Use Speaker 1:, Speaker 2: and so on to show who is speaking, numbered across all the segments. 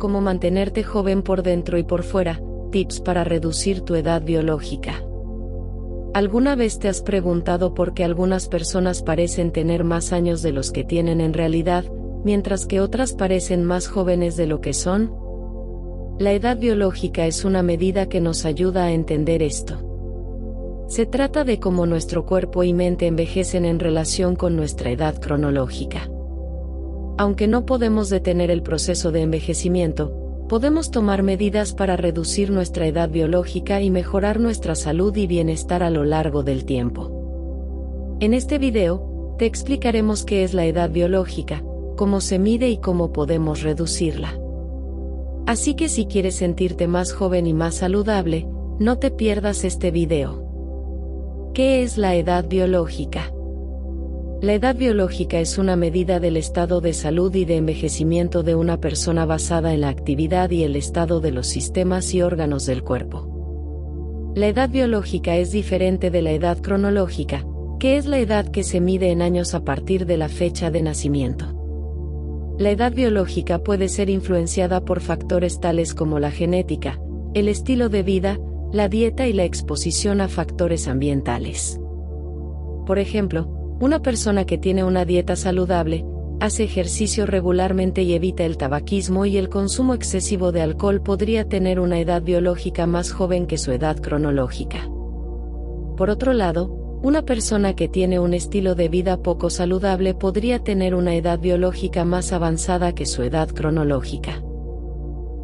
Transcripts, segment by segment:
Speaker 1: cómo mantenerte joven por dentro y por fuera, tips para reducir tu edad biológica. ¿Alguna vez te has preguntado por qué algunas personas parecen tener más años de los que tienen en realidad, mientras que otras parecen más jóvenes de lo que son? La edad biológica es una medida que nos ayuda a entender esto. Se trata de cómo nuestro cuerpo y mente envejecen en relación con nuestra edad cronológica. Aunque no podemos detener el proceso de envejecimiento, podemos tomar medidas para reducir nuestra edad biológica y mejorar nuestra salud y bienestar a lo largo del tiempo. En este video, te explicaremos qué es la edad biológica, cómo se mide y cómo podemos reducirla. Así que si quieres sentirte más joven y más saludable, no te pierdas este video. ¿Qué es la edad biológica? La edad biológica es una medida del estado de salud y de envejecimiento de una persona basada en la actividad y el estado de los sistemas y órganos del cuerpo. La edad biológica es diferente de la edad cronológica, que es la edad que se mide en años a partir de la fecha de nacimiento. La edad biológica puede ser influenciada por factores tales como la genética, el estilo de vida, la dieta y la exposición a factores ambientales. Por ejemplo, una persona que tiene una dieta saludable, hace ejercicio regularmente y evita el tabaquismo y el consumo excesivo de alcohol podría tener una edad biológica más joven que su edad cronológica. Por otro lado, una persona que tiene un estilo de vida poco saludable podría tener una edad biológica más avanzada que su edad cronológica.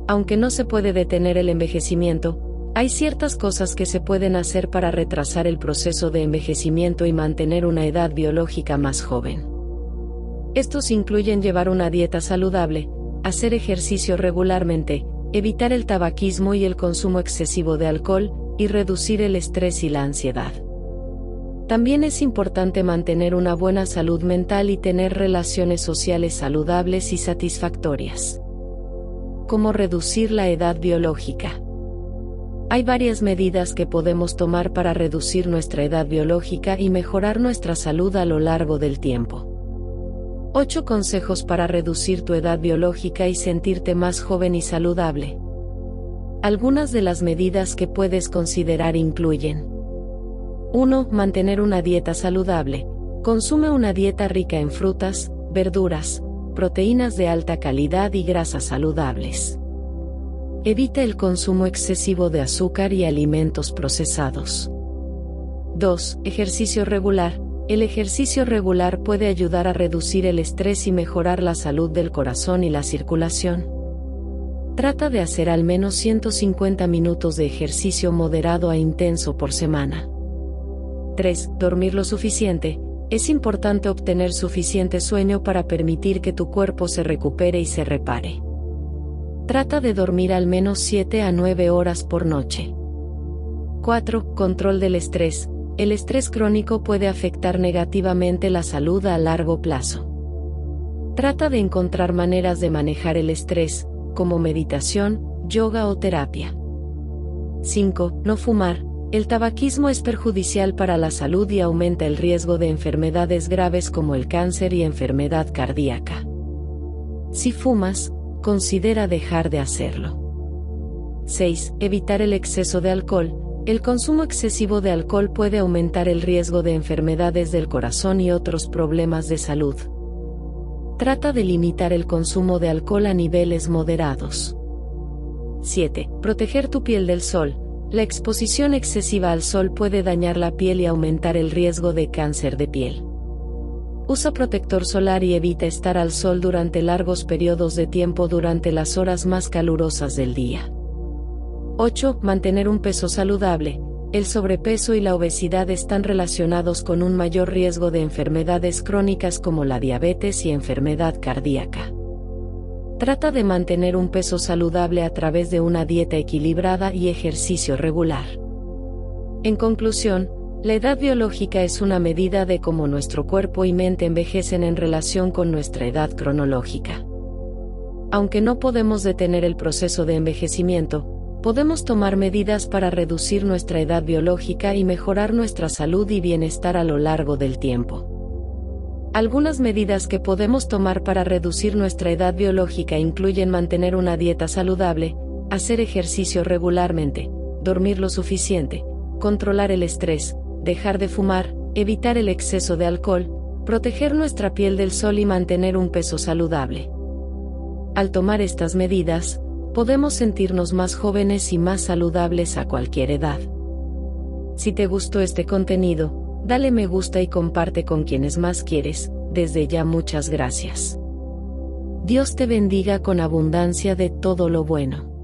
Speaker 1: Aunque no se puede detener el envejecimiento, hay ciertas cosas que se pueden hacer para retrasar el proceso de envejecimiento y mantener una edad biológica más joven. Estos incluyen llevar una dieta saludable, hacer ejercicio regularmente, evitar el tabaquismo y el consumo excesivo de alcohol, y reducir el estrés y la ansiedad. También es importante mantener una buena salud mental y tener relaciones sociales saludables y satisfactorias. ¿Cómo reducir la edad biológica? Hay varias medidas que podemos tomar para reducir nuestra edad biológica y mejorar nuestra salud a lo largo del tiempo. 8 consejos para reducir tu edad biológica y sentirte más joven y saludable. Algunas de las medidas que puedes considerar incluyen 1. Mantener una dieta saludable. Consume una dieta rica en frutas, verduras, proteínas de alta calidad y grasas saludables. Evita el consumo excesivo de azúcar y alimentos procesados. 2. Ejercicio regular. El ejercicio regular puede ayudar a reducir el estrés y mejorar la salud del corazón y la circulación. Trata de hacer al menos 150 minutos de ejercicio moderado a intenso por semana. 3. Dormir lo suficiente. Es importante obtener suficiente sueño para permitir que tu cuerpo se recupere y se repare. Trata de dormir al menos 7 a 9 horas por noche. 4. Control del estrés. El estrés crónico puede afectar negativamente la salud a largo plazo. Trata de encontrar maneras de manejar el estrés, como meditación, yoga o terapia. 5. No fumar. El tabaquismo es perjudicial para la salud y aumenta el riesgo de enfermedades graves como el cáncer y enfermedad cardíaca. Si fumas, considera dejar de hacerlo. 6. Evitar el exceso de alcohol. El consumo excesivo de alcohol puede aumentar el riesgo de enfermedades del corazón y otros problemas de salud. Trata de limitar el consumo de alcohol a niveles moderados. 7. Proteger tu piel del sol. La exposición excesiva al sol puede dañar la piel y aumentar el riesgo de cáncer de piel. Usa protector solar y evita estar al sol durante largos periodos de tiempo durante las horas más calurosas del día. 8. Mantener un peso saludable. El sobrepeso y la obesidad están relacionados con un mayor riesgo de enfermedades crónicas como la diabetes y enfermedad cardíaca. Trata de mantener un peso saludable a través de una dieta equilibrada y ejercicio regular. En conclusión, la edad biológica es una medida de cómo nuestro cuerpo y mente envejecen en relación con nuestra edad cronológica. Aunque no podemos detener el proceso de envejecimiento, podemos tomar medidas para reducir nuestra edad biológica y mejorar nuestra salud y bienestar a lo largo del tiempo. Algunas medidas que podemos tomar para reducir nuestra edad biológica incluyen mantener una dieta saludable, hacer ejercicio regularmente, dormir lo suficiente, controlar el estrés, dejar de fumar, evitar el exceso de alcohol, proteger nuestra piel del sol y mantener un peso saludable. Al tomar estas medidas, podemos sentirnos más jóvenes y más saludables a cualquier edad. Si te gustó este contenido, dale me gusta y comparte con quienes más quieres, desde ya muchas gracias. Dios te bendiga con abundancia de todo lo bueno.